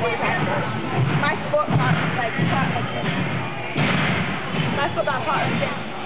My sport got like like this. My sport car this.